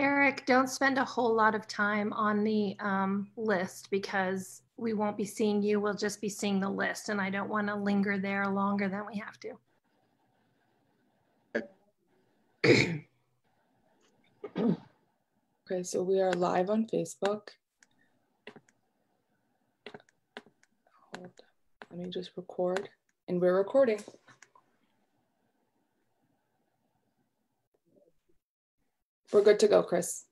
Eric, don't spend a whole lot of time on the um, list because we won't be seeing you. We'll just be seeing the list, and I don't want to linger there longer than we have to. okay, so we are live on Facebook. Hold. Let me just record, and we're recording. We're good to go, Chris.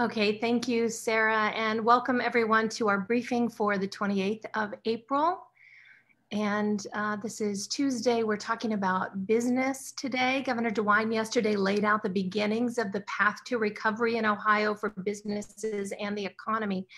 Okay, thank you, Sarah, and welcome everyone to our briefing for the 28th of April. And uh, this is Tuesday. We're talking about business today. Governor DeWine yesterday laid out the beginnings of the path to recovery in Ohio for businesses and the economy.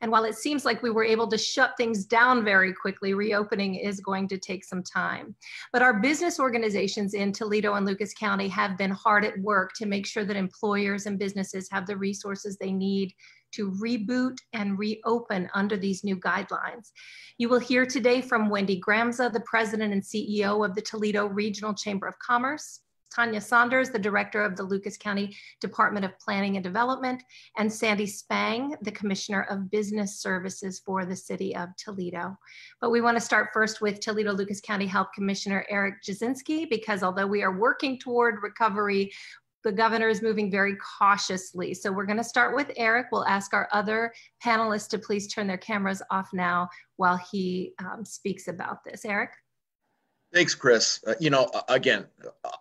And while it seems like we were able to shut things down very quickly, reopening is going to take some time. But our business organizations in Toledo and Lucas County have been hard at work to make sure that employers and businesses have the resources they need to reboot and reopen under these new guidelines. You will hear today from Wendy Gramza, the president and CEO of the Toledo Regional Chamber of Commerce, Tanya Saunders, the director of the Lucas County Department of Planning and Development, and Sandy Spang, the Commissioner of Business Services for the City of Toledo. But we want to start first with Toledo Lucas County Health Commissioner Eric Zgodzinski, because although we are working toward recovery, the governor is moving very cautiously. So we're going to start with Eric. We'll ask our other panelists to please turn their cameras off now while he um, speaks about this. Eric? Thanks, Chris. Uh, you know, again,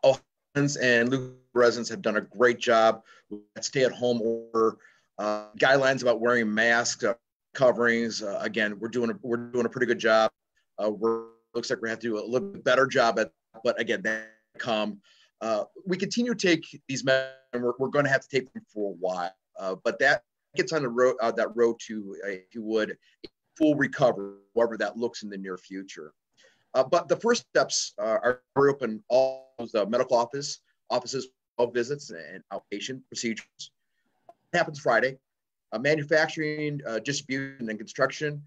Ohioans and Luke residents have done a great job with stay-at-home order, uh, guidelines about wearing masks, uh, coverings. Uh, again, we're doing a, we're doing a pretty good job. Uh, we're looks like we have to do a little bit better job at, but again, that come. Uh, we continue to take these measures, and we're, we're going to have to take them for a while. Uh, but that gets on the road, uh, that road to, uh, if you would, full recovery, however that looks in the near future. Uh, but the first steps are to open all the medical office offices, all visits, and outpatient procedures. It happens Friday. manufacturing, distribution, and construction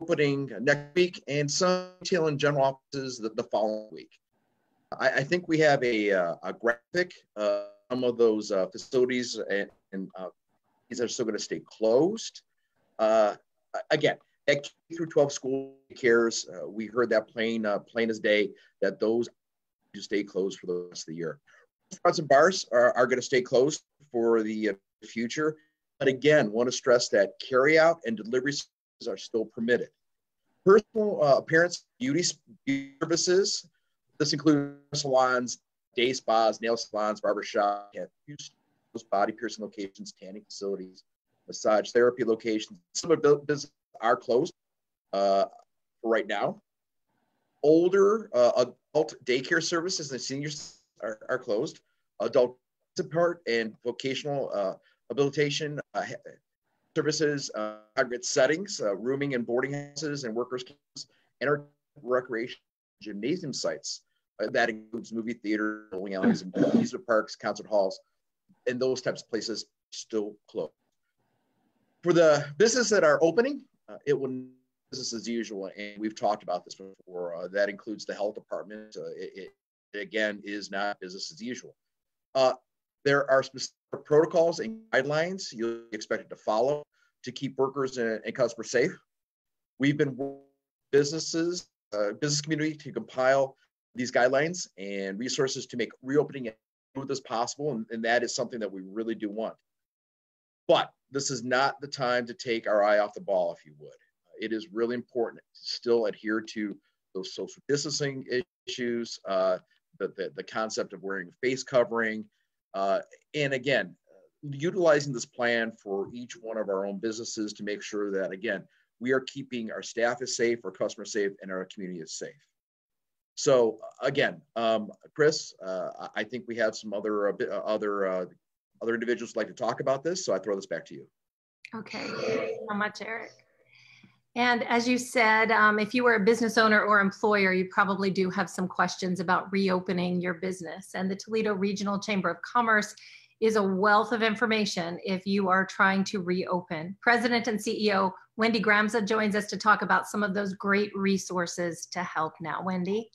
opening next week, and some retail and general offices the, the following week. I, I think we have a, uh, a graphic. Uh, some of those uh, facilities and, and uh, these are still going to stay closed. Uh, again, at K through 12 school cares, uh, we heard that plain, plain as day that those stay closed for the rest of the year. Restaurants and bars are, are going to stay closed for the future. But again, want to stress that carryout and delivery are still permitted. Personal uh, appearance beauty services this includes salons, day spas, nail salons, barbershop, body piercing locations, tanning facilities, massage therapy locations. Some of the businesses are closed uh, right now. Older uh, adult daycare services and seniors are, are closed. Adult support and vocational uh, habilitation uh, services, uh, settings, uh, rooming and boarding houses and workers' camps, and recreation gymnasium sites. Uh, that includes movie theater, bowling alleys, amusement parks, concert halls, and those types of places still closed. For the businesses that are opening, uh, it will business as usual, and we've talked about this before. Uh, that includes the health department. Uh, it, it, again is not business as usual. Uh, there are specific protocols and guidelines you're expected to follow to keep workers and, and customers safe. We've been businesses business community to compile these guidelines and resources to make reopening as smooth as possible. And, and that is something that we really do want. But this is not the time to take our eye off the ball, if you would. It is really important to still adhere to those social distancing issues, uh, the, the, the, concept of wearing face covering. Uh, and again, utilizing this plan for each one of our own businesses to make sure that, again, we are keeping our staff is safe, our customers safe, and our community is safe. So again, um, Chris, uh, I think we have some other uh, uh, other uh, other individuals like to talk about this. So I throw this back to you. Okay, thank you so much, Eric. And as you said, um, if you were a business owner or employer, you probably do have some questions about reopening your business. And the Toledo Regional Chamber of Commerce is a wealth of information if you are trying to reopen. President and CEO Wendy Gramza joins us to talk about some of those great resources to help now. Wendy?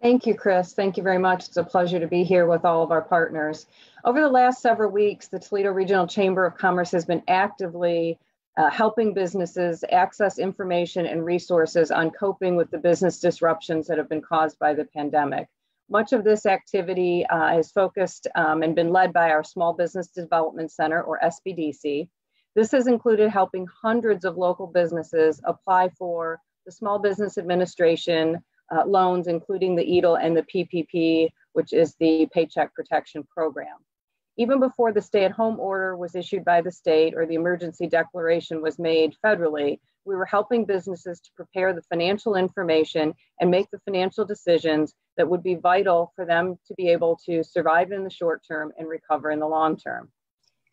Thank you, Chris. Thank you very much. It's a pleasure to be here with all of our partners. Over the last several weeks, the Toledo Regional Chamber of Commerce has been actively uh, helping businesses access information and resources on coping with the business disruptions that have been caused by the pandemic. Much of this activity uh, is focused um, and been led by our Small Business Development Center, or SBDC. This has included helping hundreds of local businesses apply for the Small Business Administration uh, loans, including the EIDL and the PPP, which is the Paycheck Protection Program. Even before the stay at home order was issued by the state or the emergency declaration was made federally, we were helping businesses to prepare the financial information and make the financial decisions that would be vital for them to be able to survive in the short term and recover in the long term.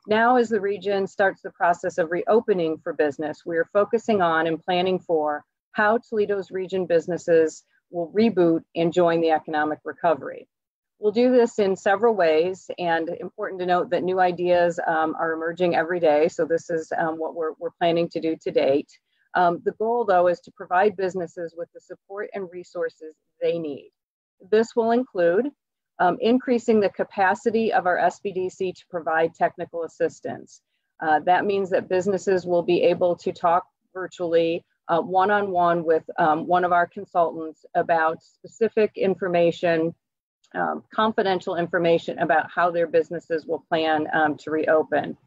Now, as the region starts the process of reopening for business, we are focusing on and planning for how Toledo's region businesses will reboot and join the economic recovery. We'll do this in several ways, and important to note that new ideas um, are emerging every day. So, this is um, what we're, we're planning to do to date. Um, the goal, though, is to provide businesses with the support and resources they need. This will include um, increasing the capacity of our SBDC to provide technical assistance. Uh, that means that businesses will be able to talk virtually one on one with um, one of our consultants about specific information, um, confidential information about how their businesses will plan um, to reopen.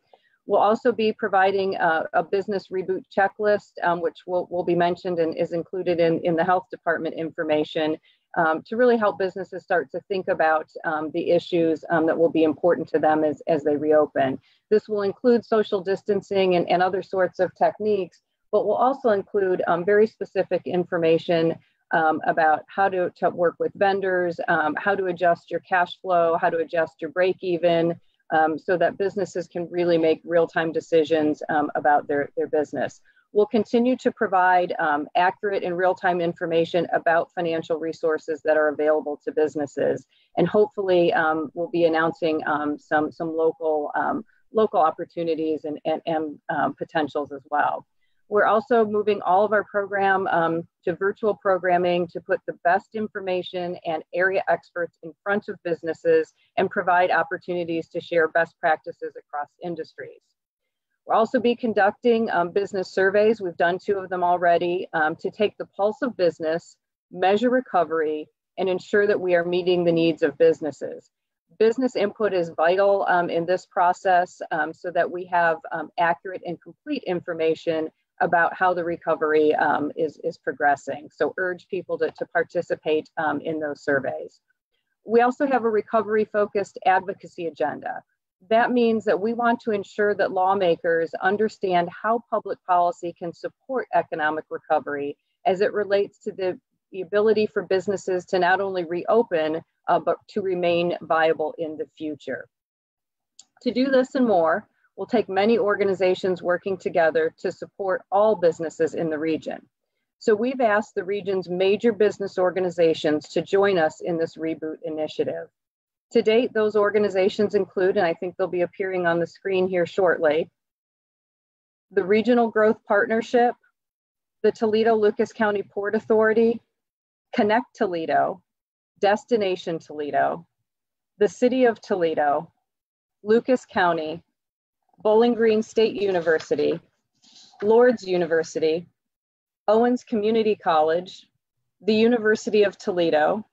We'll also be providing a, a business reboot checklist, um, which will, will be mentioned and is included in, in the health department information um, to really help businesses start to think about um, the issues um, that will be important to them as, as they reopen. This will include social distancing and, and other sorts of techniques, but will also include um, very specific information um, about how to, to work with vendors, um, how to adjust your cash flow, how to adjust your break even, um, so that businesses can really make real-time decisions um, about their, their business. We'll continue to provide um, accurate and real-time information about financial resources that are available to businesses. And hopefully um, we'll be announcing um, some, some local, um, local opportunities and, and, and potentials as well. We're also moving all of our program um, to virtual programming to put the best information and area experts in front of businesses and provide opportunities to share best practices across industries. We'll also be conducting um, business surveys. We've done two of them already um, to take the pulse of business, measure recovery, and ensure that we are meeting the needs of businesses. Business input is vital um, in this process um, so that we have um, accurate and complete information about how the recovery um, is, is progressing. So urge people to, to participate um, in those surveys. We also have a recovery focused advocacy agenda. That means that we want to ensure that lawmakers understand how public policy can support economic recovery as it relates to the, the ability for businesses to not only reopen, uh, but to remain viable in the future. To do this and more, will take many organizations working together to support all businesses in the region. So we've asked the region's major business organizations to join us in this reboot initiative. To date, those organizations include, and I think they'll be appearing on the screen here shortly, the Regional Growth Partnership, the Toledo Lucas County Port Authority, Connect Toledo, Destination Toledo, the City of Toledo, Lucas County, Bowling Green State University, Lourdes University, Owens Community College, the University of Toledo,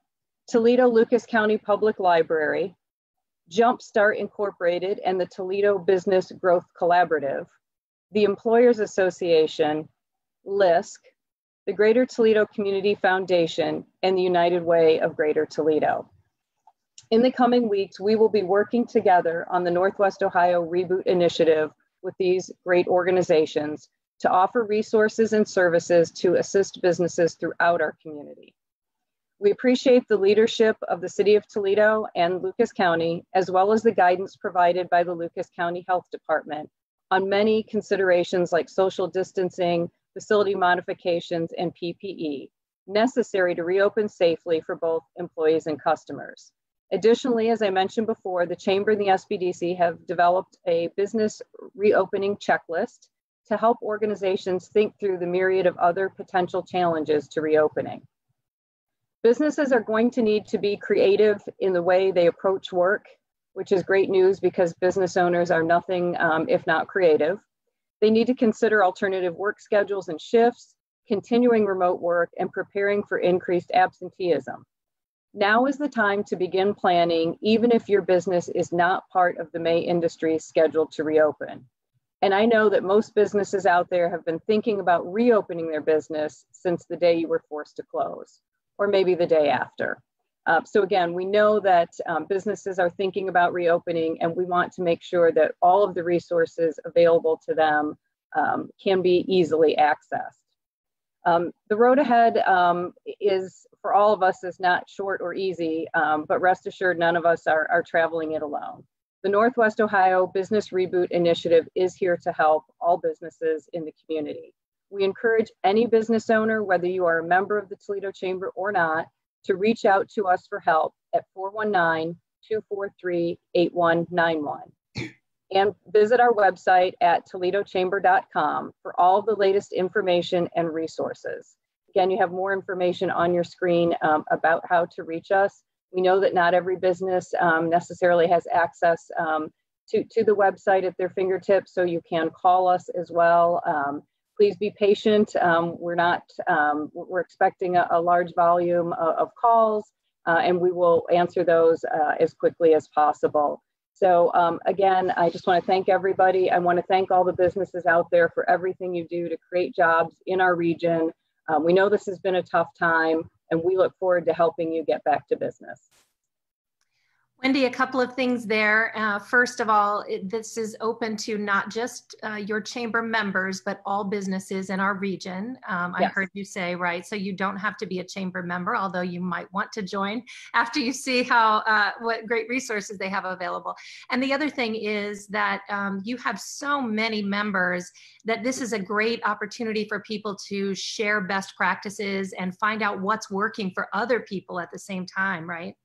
Toledo Lucas County Public Library, Jumpstart Incorporated and the Toledo Business Growth Collaborative, the Employers Association, LISC, the Greater Toledo Community Foundation, and the United Way of Greater Toledo. In the coming weeks, we will be working together on the Northwest Ohio Reboot Initiative with these great organizations to offer resources and services to assist businesses throughout our community. We appreciate the leadership of the City of Toledo and Lucas County, as well as the guidance provided by the Lucas County Health Department on many considerations like social distancing, facility modifications, and PPE necessary to reopen safely for both employees and customers. Additionally, as I mentioned before, the Chamber and the SBDC have developed a business reopening checklist to help organizations think through the myriad of other potential challenges to reopening. Businesses are going to need to be creative in the way they approach work, which is great news because business owners are nothing um, if not creative. They need to consider alternative work schedules and shifts, continuing remote work, and preparing for increased absenteeism. Now is the time to begin planning, even if your business is not part of the May industry scheduled to reopen. And I know that most businesses out there have been thinking about reopening their business since the day you were forced to close, or maybe the day after. Uh, so again, we know that um, businesses are thinking about reopening and we want to make sure that all of the resources available to them um, can be easily accessed. Um, the road ahead um, is for all of us is not short or easy, um, but rest assured none of us are, are traveling it alone. The Northwest Ohio Business Reboot Initiative is here to help all businesses in the community. We encourage any business owner, whether you are a member of the Toledo Chamber or not, to reach out to us for help at 419 243 8191 and visit our website at toledochamber.com for all the latest information and resources. Again, you have more information on your screen um, about how to reach us. We know that not every business um, necessarily has access um, to, to the website at their fingertips, so you can call us as well. Um, please be patient. Um, we're not, we're expecting a, a large volume of, of calls, uh, and we will answer those uh, as quickly as possible. So um, again, I just want to thank everybody. I want to thank all the businesses out there for everything you do to create jobs in our region. Um, we know this has been a tough time, and we look forward to helping you get back to business. Wendy, a couple of things there. Uh, first of all, it, this is open to not just uh, your chamber members, but all businesses in our region. Um, yes. I heard you say, right? So you don't have to be a chamber member, although you might want to join after you see how uh, what great resources they have available. And the other thing is that um, you have so many members that this is a great opportunity for people to share best practices and find out what's working for other people at the same time, right?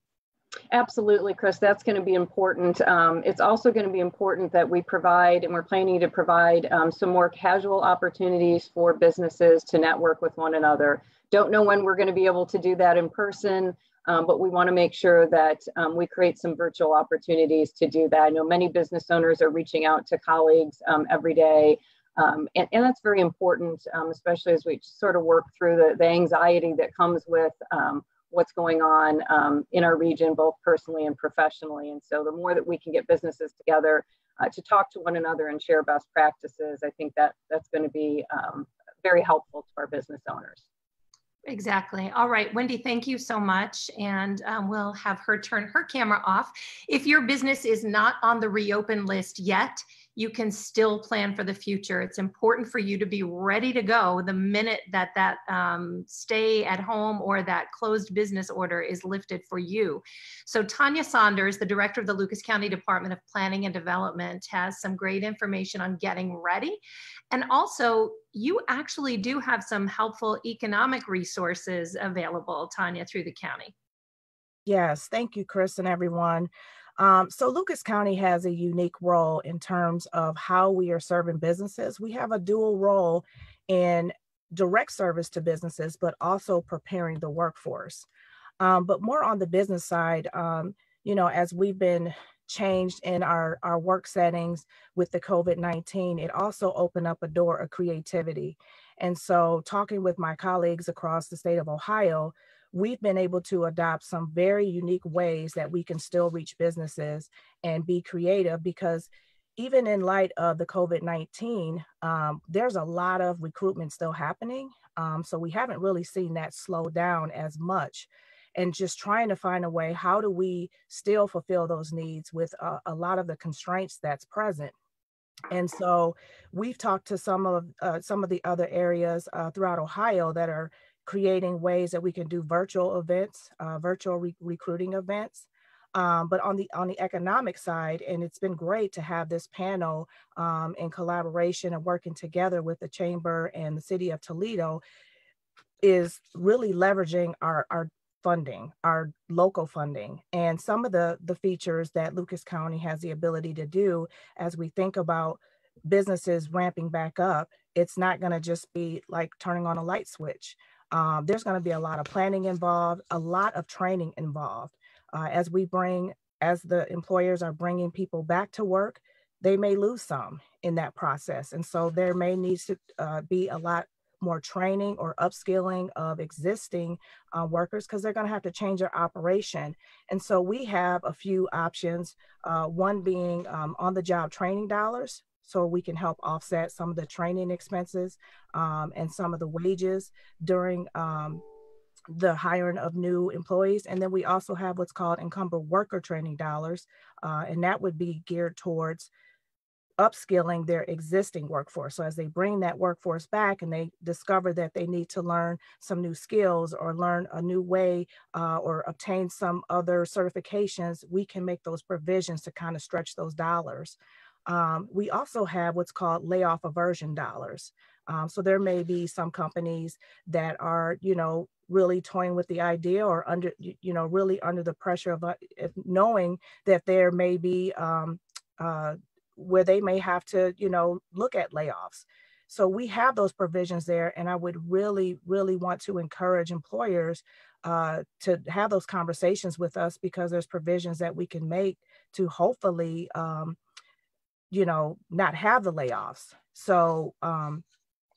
Absolutely, Chris. That's going to be important. Um, it's also going to be important that we provide, and we're planning to provide um, some more casual opportunities for businesses to network with one another. Don't know when we're going to be able to do that in person, um, but we want to make sure that um, we create some virtual opportunities to do that. I know many business owners are reaching out to colleagues um, every day. Um, and, and, that's very important, especially as we sort of work through the, the anxiety that comes with what's going on um, in our region, both personally and professionally. And so the more that we can get businesses together uh, to talk to one another and share best practices, I think that that's going to be um, very helpful to our business owners. Exactly. All right, Wendy, thank you so much. And um, we'll have her turn her camera off. If your business is not on the reopen list yet, you can still plan for the future. It's important for you to be ready to go the minute that that um, stay at home or that closed business order is lifted for you. So Tanya Saunders, the director of the Lucas County Department of Planning and Development, has some great information on getting ready. And also, you actually do have some helpful economic resources available, Tanya, through the county. Yes, thank you, Chris and everyone. Um, so Lucas County has a unique role in terms of how we are serving businesses. We have a dual role in direct service to businesses, but also preparing the workforce. Um, but more on the business side, um, you know, as we've been changed in our, our work settings with the COVID-19, it also opened up a door of creativity. And so talking with my colleagues across the state of Ohio, we've been able to adopt some very unique ways that we can still reach businesses and be creative because even in light of the COVID 19, um, there's a lot of recruitment still happening. Um, so we haven't really seen that slow down as much. And just trying to find a way, how do we still fulfill those needs with a, a lot of the constraints that's present? And so we've talked to some of uh, some of the other areas uh, throughout Ohio that are creating ways that we can do virtual events, uh, virtual re recruiting events. Um, but on the on the economic side, and it's been great to have this panel um, in collaboration and working together with the chamber and the city of Toledo, is really leveraging our our funding, our local funding, and some of the the features that Lucas County has the ability to do as we think about businesses ramping back up. It's not going to just be like turning on a light switch Um, there's going to be a lot of planning involved, a lot of training involved. Uh, as we bring, as the employers are bringing people back to work, they may lose some in that process. And so there may need to uh, be a lot more training or upskilling of existing uh, workers because they're going to have to change their operation. And so we have a few options, uh, one being um, on the job training dollars. So we can help offset some of the training expenses um, and some of the wages during um, the hiring of new employees. And then we also have what's called encumbered worker training dollars, uh, and that would be geared towards upskilling their existing workforce. So as they bring that workforce back and they discover that they need to learn some new skills or learn a new way uh, or obtain some other certifications, we can make those provisions to kind of stretch those dollars. Um, we also have what's called layoff aversion dollars. Um, so there may be some companies that are, you know, really toying with the idea or under, you know, really under the pressure of uh, knowing that there may be um, uh, where they may have to, you know, look at layoffs. So we have those provisions there, and I would really, really want to encourage employers uh, to have those conversations with us because there's provisions that we can make to hopefully, um, you know, not have the layoffs. So um,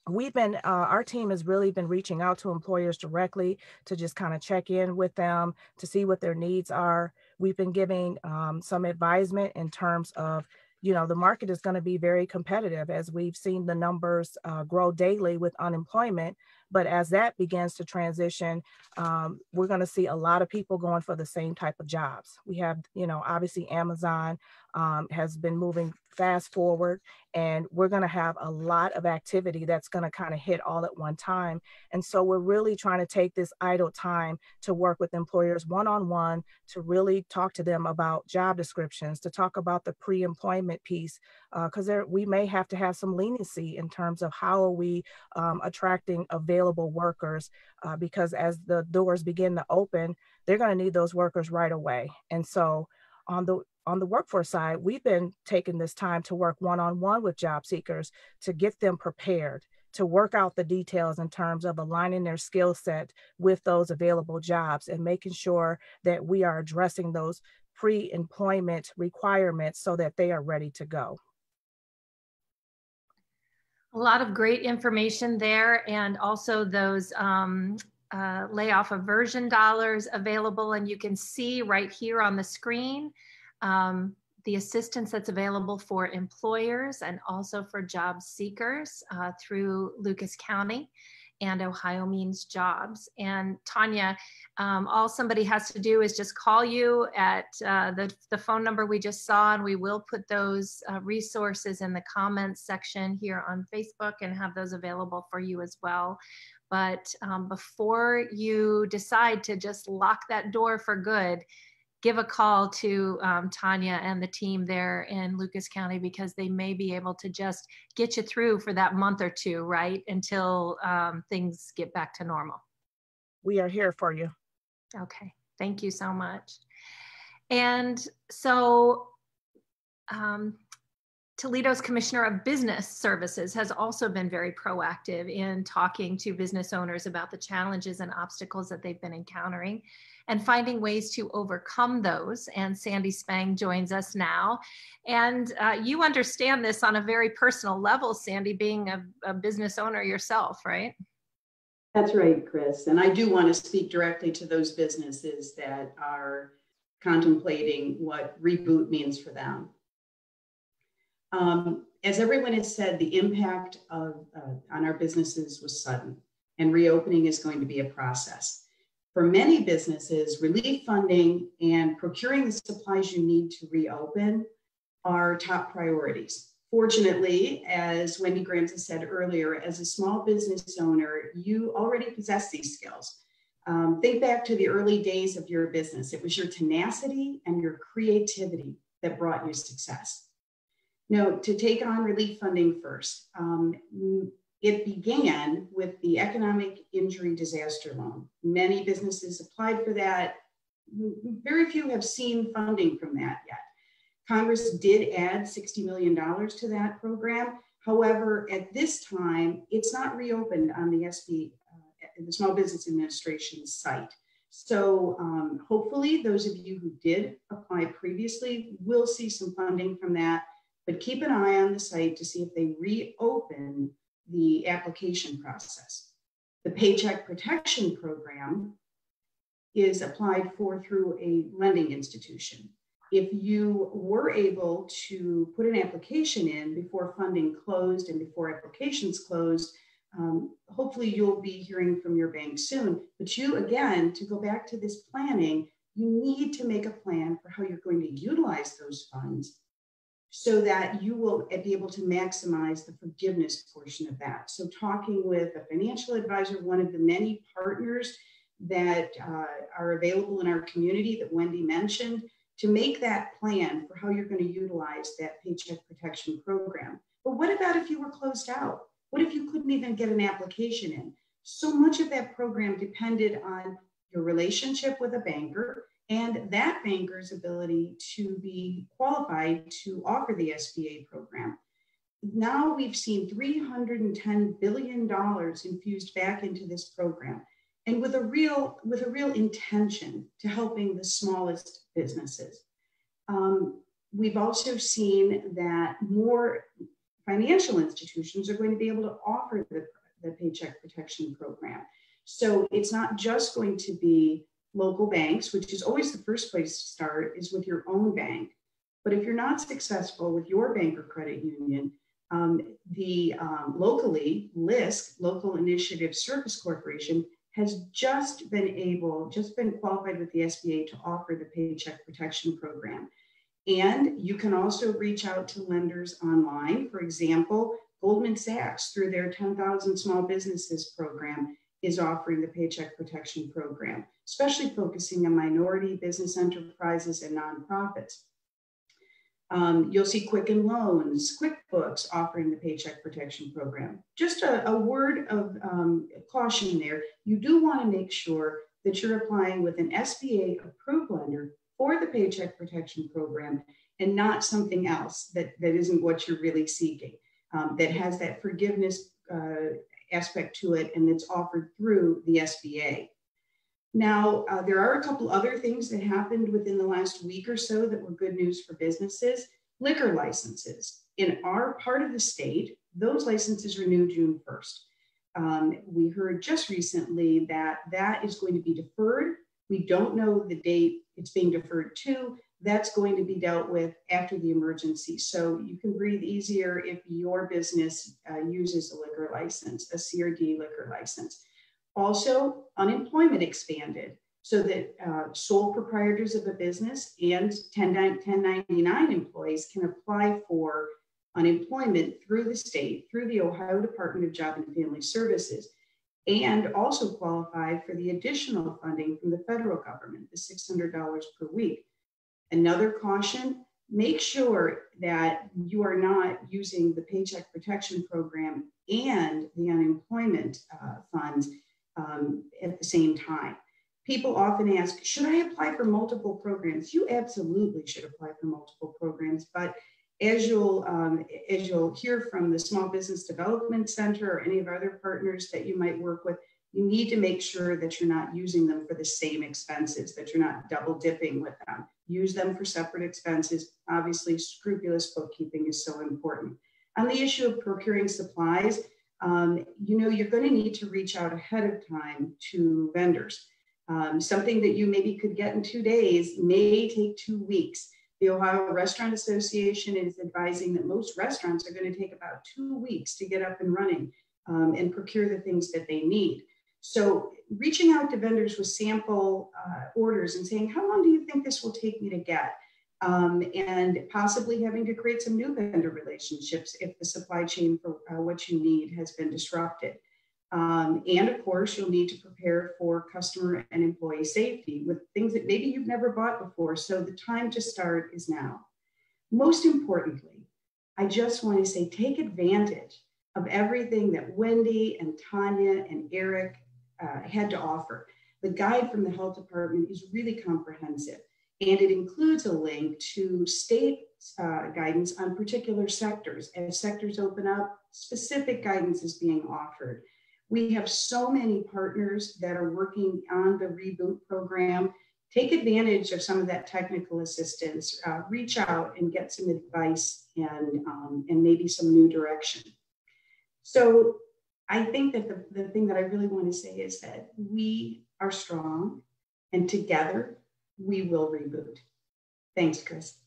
we've been, uh, our team has really been reaching out to employers directly to just kind of check in with them to see what their needs are. We've been giving um, some advisement in terms of you know, the market is going to be very competitive as we've seen the numbers uh, grow daily with unemployment. But as that begins to transition, um, we're going to see a lot of people going for the same type of jobs. We have, you know, obviously Amazon um, has been moving fast forward and we're going to have a lot of activity that's going to kind of hit all at one time. And so we're really trying to take this idle time to work with employers one-on-one to really talk to them about job descriptions to talk about the pre-employment piece because uh, we may have to have some leniency in terms of how are we um, attracting available workers uh, because as the doors begin to open they're going to need those workers right away. And so on the on the workforce side, we've been taking this time to work one-on-one with job seekers to get them prepared to work out the details in terms of aligning their skill set with those available jobs and making sure that we are addressing those pre-employment requirements so that they are ready to go. A lot of great information there and also those um, uh, layoff aversion dollars available and you can see right here on the screen um, the assistance that's available for employers and also for job seekers uh, through Lucas County and Ohio Means Jobs. And Tanya, um, all somebody has to do is just call you at uh, the, the phone number we just saw, and we will put those uh, resources in the comments section here on Facebook and have those available for you as well. But um, before you decide to just lock that door for good, give a call to um, Tanya and the team there in Lucas County because they may be able to just get you through for that month or two, right? Until um, things get back to normal. We are here for you. Okay, thank you so much. And so um, Toledo's Commissioner of Business Services has also been very proactive in talking to business owners about the challenges and obstacles that they've been encountering and finding ways to overcome those. And Sandy Spang joins us now. And uh, you understand this on a very personal level, Sandy, being a, a business owner yourself, right? That's right, Chris. And I do want to speak directly to those businesses that are contemplating what reboot means for them. Um, as everyone has said, the impact of, uh, on our businesses was sudden, and reopening is going to be a process. For many businesses, relief funding and procuring the supplies you need to reopen are top priorities. Fortunately, as Wendy Gramza has said earlier, as a small business owner, you already possess these skills. Um, think back to the early days of your business. It was your tenacity and your creativity that brought you success. No, to take on relief funding first, um, it began with the economic injury disaster loan. Many businesses applied for that. Very few have seen funding from that yet. Congress did add $60 million to that program. However, at this time, it's not reopened on the SB, uh, the Small Business Administration site. So um, hopefully those of you who did apply previously will see some funding from that, but keep an eye on the site to see if they reopen the application process. The Paycheck Protection Program is applied for through a lending institution. If you were able to put an application in before funding closed and before applications closed, um, hopefully you'll be hearing from your bank soon. But you, again, to go back to this planning, you need to make a plan for how you're going to utilize those funds so that you will be able to maximize the forgiveness portion of that. So, talking with a financial advisor, one of the many partners that uh, are available in our community that Wendy mentioned, to make that plan for how you're going to utilize that paycheck protection program. But what about if you were closed out? What if you couldn't even get an application in? So much of that program depended on your relationship with a banker and that banker's ability to be qualified to offer the SBA program. Now we've seen $310 billion infused back into this program and with a real with a real intention to helping the smallest businesses. Um, we've also seen that more financial institutions are going to be able to offer the, the paycheck protection program. So it's not just going to be local banks, which is always the first place to start, is with your own bank. But if you're not successful with your bank or credit union, um, the um, locally, LISC, Local Initiative Service Corporation, has just been able, just been qualified with the SBA to offer the Paycheck Protection Program. And you can also reach out to lenders online. For example, Goldman Sachs, through their 10,000 Small Businesses program, is offering the Paycheck Protection Program, especially focusing on minority business enterprises and nonprofits. Um, you'll see Quicken Loans, QuickBooks offering the Paycheck Protection Program. Just a, a word of um, caution there. You do want to make sure that you're applying with an SBA approved lender for the Paycheck Protection Program and not something else that, that isn't what you're really seeking, um, that has that forgiveness uh, aspect to it and it's offered through the SBA. Now, uh, there are a couple other things that happened within the last week or so that were good news for businesses. Liquor licenses. In our part of the state, those licenses renew June 1st. Um, we heard just recently that that is going to be deferred. We don't know the date it's being deferred to. That's going to be dealt with after the emergency. So you can breathe easier if your business uh, uses a liquor license, a CRD liquor license. Also, unemployment expanded so that uh, sole proprietors of a business and 1099 employees can apply for unemployment through the state, through the Ohio Department of Job and Family Services, and also qualify for the additional funding from the federal government, the $600 per week. Another caution make sure that you are not using the Paycheck Protection Program and the unemployment uh, funds um, at the same time. People often ask, should I apply for multiple programs? You absolutely should apply for multiple programs, but as you'll, um, as you'll hear from the Small Business Development Center or any of our other partners that you might work with, you need to make sure that you're not using them for the same expenses, that you're not double dipping with them. Use them for separate expenses. Obviously, scrupulous bookkeeping is so important. On the issue of procuring supplies, um, you know, you're going to need to reach out ahead of time to vendors. Um, something that you maybe could get in two days may take two weeks. The Ohio Restaurant Association is advising that most restaurants are going to take about two weeks to get up and running um, and procure the things that they need. So, reaching out to vendors with sample uh, orders and saying, How long do you think this will take me to get? um, and possibly having to create some new vendor relationships if the supply chain for uh, what you need has been disrupted. Um, and of course, you'll need to prepare for customer and employee safety with things that maybe you've never bought before. So the time to start is now. Most importantly, I just want to say take advantage of everything that Wendy and Tanya and Eric uh, had to offer. The guide from the health department is really comprehensive. And it includes a link to state uh, guidance on particular sectors. As sectors open up, specific guidance is being offered. We have so many partners that are working on the reboot program. Take advantage of some of that technical assistance. Uh, reach out and get some advice and, um, and maybe some new direction. So I think that the, the thing that I really want to say is that we are strong and together we will reboot. Thanks, Chris.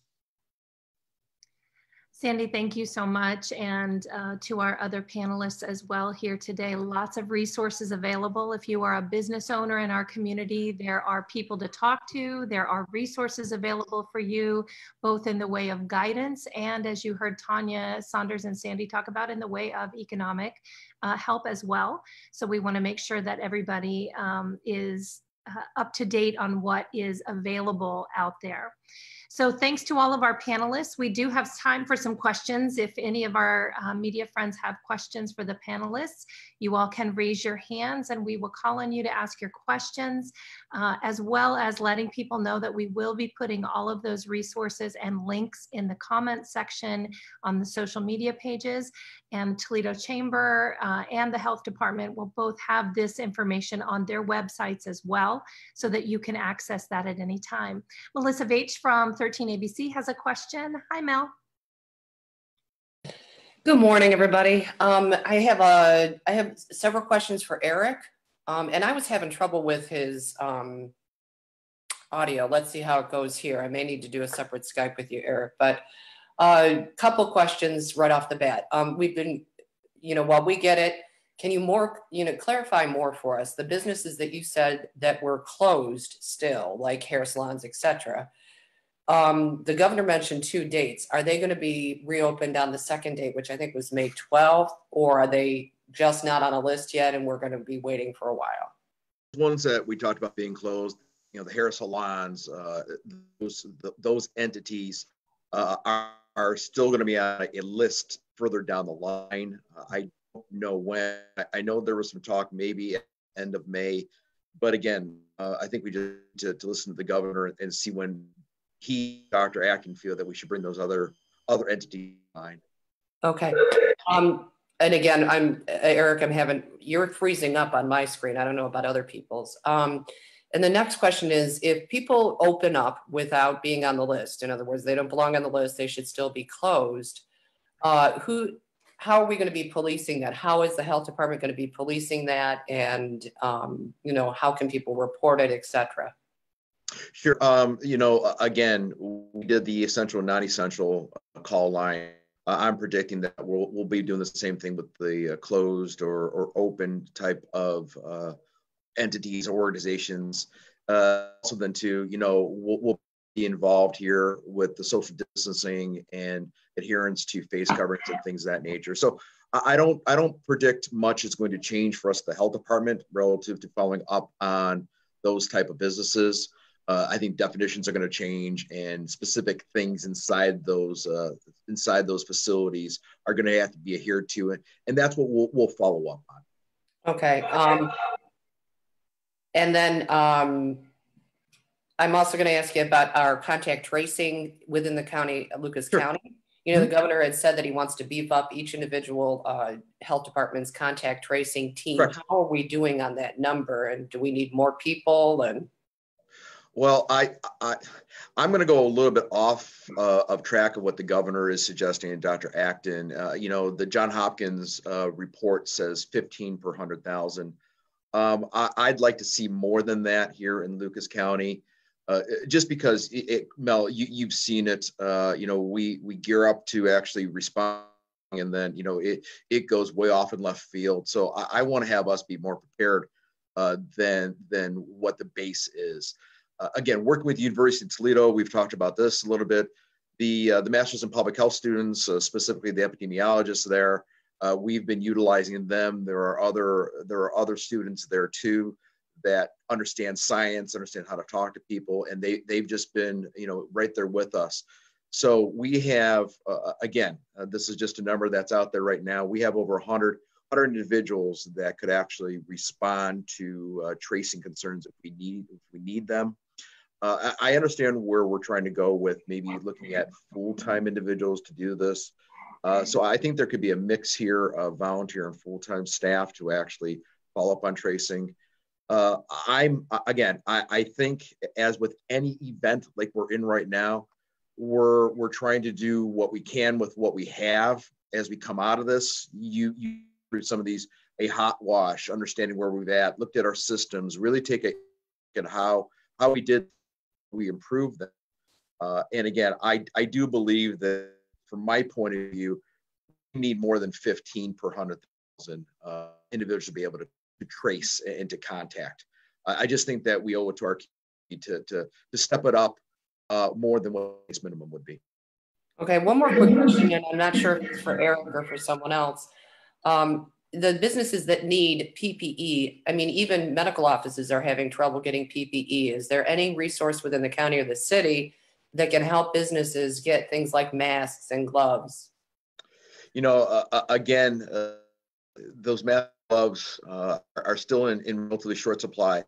Sandy, thank you so much. And uh, to our other panelists as well here today, lots of resources available. If you are a business owner in our community, there are people to talk to. There are resources available for you, both in the way of guidance and as you heard Tanya Saunders and Sandy talk about in the way of economic uh, help as well. So we wanna make sure that everybody um, is uh, up to date on what is available out there. So thanks to all of our panelists. We do have time for some questions. If any of our uh, media friends have questions for the panelists, you all can raise your hands and we will call on you to ask your questions, uh, as well as letting people know that we will be putting all of those resources and links in the comment section on the social media pages. And Toledo Chamber uh, and the Health Department will both have this information on their websites as well, so that you can access that at any time. Melissa Voetsch from 13ABC has a question. Hi, Mel. Good morning, everybody. Um, I have a I have several questions for Eric, um, and I was having trouble with his um, audio. Let's see how it goes here. I may need to do a separate Skype with you, Eric. But a uh, couple questions right off the bat. Um, we've been, you know, while we get it, can you more, you know, clarify more for us the businesses that you said that were closed still, like hair salons, etc. Um, the governor mentioned two dates. Are they going to be reopened on the second date, which I think was May 12th, or are they just not on a list yet and we're going to be waiting for a while? Ones that we talked about being closed, you know, the hair salons, uh, those the, those entities uh, are, are still going to be on a list further down the line. Uh, I don't know when. I, know there was some talk maybe end of May, but again, uh, I think we just to, to listen to the governor and see when he, Dr. Acton, feel that we should bring those other other entities in. Okay. Um, and again, I'm Eric. I'm having you're freezing up on my screen. I don't know about other people's. Um, and the next question is: If people open up without being on the list, in other words, they don't belong on the list, they should still be closed. Uh, who? How are we going to be policing that? How is the health department going to be policing that? And um, you know, how can people report it, etc. Sure. Um, you know, again, we did the essential non-essential call line. Uh, I'm predicting that we'll, we'll be doing the same thing with the uh, closed or, or open type of uh, entities or organizations. Uh, also, then too, you know, we'll, we'll, be involved here with the social distancing and adherence to face coverings and things of that nature. So I don't, I don't predict much is going to change for us, the health department, relative to following up on those type of businesses uh, I think definitions are going to change, and specific things inside those uh, inside those facilities are going to have to be adhered to, and and that's what we'll we'll follow up on. Okay. Um, and then um, I'm also going to ask you about our contact tracing within the county, Lucas sure. County. You know, the mm-hmm. governor had said that he wants to beef up each individual uh, health department's contact tracing team. Correct. How are we doing on that number? And do we need more people? And well, I, I I'm going to go a little bit off uh, of track of what the governor is suggesting, and Dr. Acton. Uh, you know, the John Hopkins uh, report says 15 per hundred thousand. Um, I, would like to see more than that here in Lucas County, uh, just because it, it, Mel, you, you've seen it. Uh, you know, we we gear up to actually respond, and then you know it it goes way off in left field. So I, I want to have us be more prepared uh, than than what the base is uh, again, working with the University of Toledo, we've talked about this a little bit. The, uh, the Masters in Public Health students, uh, specifically the epidemiologists there, uh, we've been utilizing them. There are other there are other students there too that understand science, understand how to talk to people, and they they've just been you know right there with us. So we have uh, again, uh, this is just a number that's out there right now. We have over 100 100 individuals that could actually respond to tracing concerns if we need if we need them. Uh, I understand where we're trying to go with maybe looking at full-time individuals to do this. Uh, so I think there could be a mix here of volunteer and full-time staff to actually follow up on tracing. Uh, I'm again, I, I think as with any event like we're in right now, we're we're trying to do what we can with what we have as we come out of this. You you some of these a hot wash, understanding where we've at, looked at our systems, really take a look at how how we did we improve them. Uh, and again, I I do believe that from my point of view, we need more than 15 per hundred thousand uh, individuals to be able to, to trace and to contact. I, I just think that we owe it to our community to to to step it up uh, more than what its minimum would be. Okay, one more quick question, and I'm not sure if it's for Eric or for someone else. Um, the businesses that need PPE, I mean, even medical offices are having trouble getting PPE. Is there any resource within the county or the city that can help businesses get things like masks and gloves? You know, uh, uh again, uh, those mask gloves uh, are still in, in relatively short supply.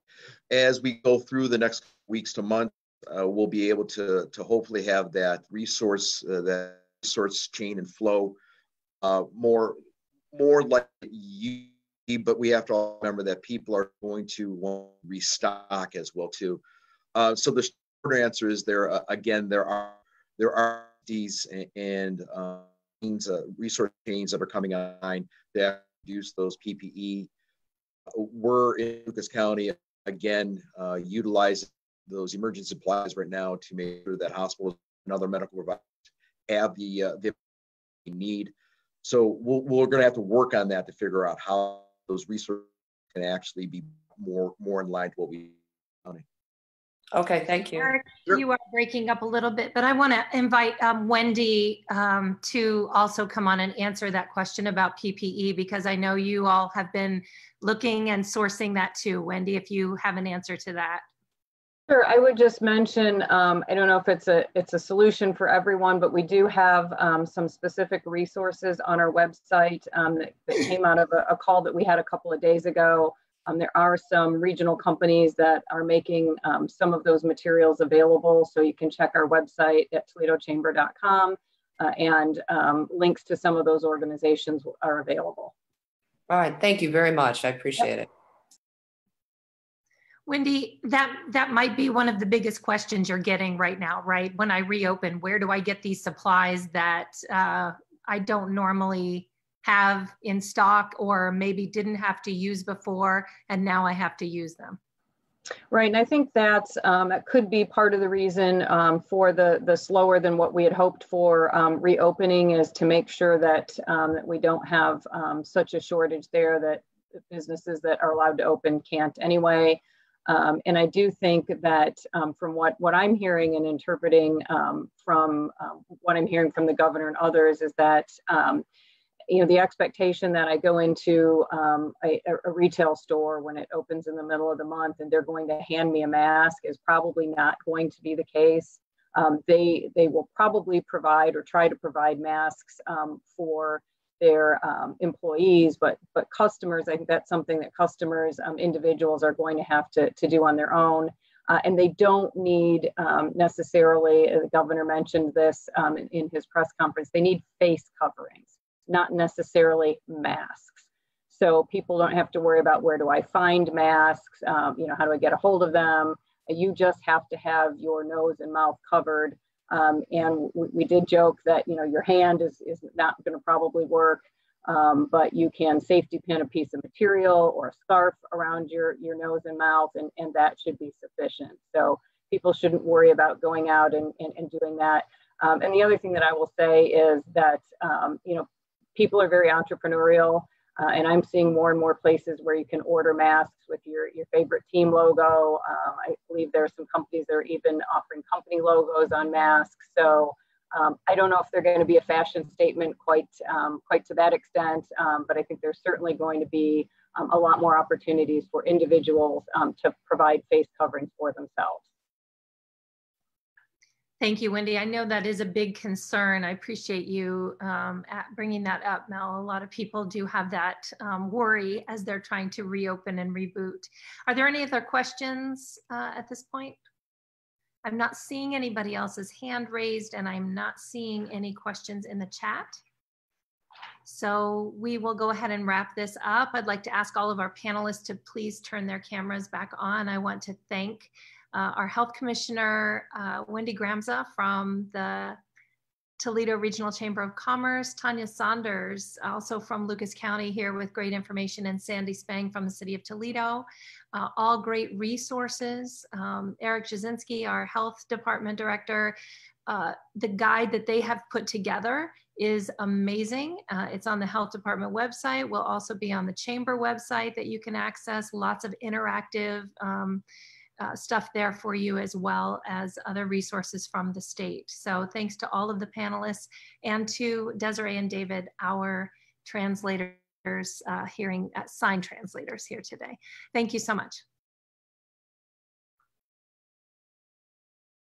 As we go through the next weeks to months, uh, we'll be able to to hopefully have that resource uh, that resource chain and flow more more like you but we have to remember that people are going to want to restock as well too uh, so the short answer is there uh, again there are there are these and uh, resource chains that are coming online that use those ppe we're in lucas county again utilizing those emergency supplies right now to make sure that hospitals and other medical providers have the uh, the need. So we we are going to have to work on that to figure out how those resources can actually be more more in line to what we. Okay, thank you. Eric, sure. you are breaking up a little bit, but I want to invite um, Wendy um, to also come on and answer that question about PPE because I know you all have been looking and sourcing that too. Wendy, if you have an answer to that. Sure, I would just mention, um, I don't know if it's a it's a solution for everyone, but we do have um, some specific resources on our website um, that, that, came out of a, a, call that we had a couple of days ago. Um, there are some regional companies that are making um, some of those materials available, so you can check our website at toledochamber.com uh, and um, links to some of those organizations are available. All right, thank you very much. I appreciate yep. it. Wendy, that that might be one of the biggest questions you're getting right now, right? When I reopen, where do I get these supplies that uh, I don't normally have in stock or maybe didn't have to use before and now I have to use them? Right, and I think that's um, that could be part of the reason um, for the the slower than what we had hoped for um, reopening is to make sure that um, that we don't have um, such a shortage there that businesses that are allowed to open can't anyway. Um, and I do think that um, from what, what I'm hearing and interpreting um, from um, what I'm hearing from the governor and others is that, um, you know, the expectation that I go into um, a, a, retail store when it opens in the middle of the month and they're going to hand me a mask is probably not going to be the case. they, they will probably provide or try to provide masks for their um, employees, but but customers, I think that's something that customers, um, individuals are going to have to, to do on their own. Uh, and they don't need um, necessarily, the governor mentioned this um, in, in, his press conference, they need face coverings, not necessarily masks. So people don't have to worry about where do I find masks, um, you know, how do I get a hold of them? You just have to have your nose and mouth covered um, and we, we, did joke that, you know, your hand is, is not going to probably work, um, but you can safety pin a piece of material or a scarf around your, your nose and mouth, and, and that should be sufficient. So people shouldn't worry about going out and, and, and doing that. Um, and the other thing that I will say is that, um, you know, people are very entrepreneurial. Uh, and I'm seeing more and more places where you can order masks with your, your favorite team logo. Um, I believe there are some companies that are even offering company logos on masks. So um, I don't know if they're going to be a fashion statement quite, um, quite to that extent, um, but I think there's certainly going to be um, a lot more opportunities for individuals to provide face coverings for themselves. Thank you, Wendy. I know that is a big concern. I appreciate you um, bringing that up, Mel. A lot of people do have that um, worry as they're trying to reopen and reboot. Are there any other questions uh, at this point? I'm not seeing anybody else's hand raised and I'm not seeing any questions in the chat. So we will go ahead and wrap this up. I'd like to ask all of our panelists to please turn their cameras back on. I want to thank uh, our health commissioner, uh, Wendy Gramza from the Toledo Regional Chamber of Commerce, Tanya Saunders, also from Lucas County here with great information, and Sandy Spang from the city of Toledo. Uh, all great resources. Um, Eric Zgodzinski, our health department director, uh, the guide that they have put together is amazing. Uh, it's on the health department website. Will also be on the chamber website that you can access. Lots of interactive um, uh, stuff there for you as well as other resources from the state. So thanks to all of the panelists and to Desiree and David, our translators, uh, hearing uh, sign translators here today. Thank you so much.